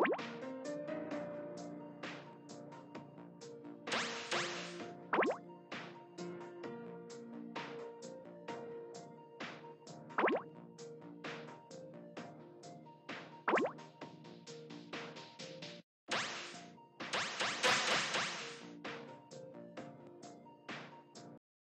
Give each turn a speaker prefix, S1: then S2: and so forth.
S1: you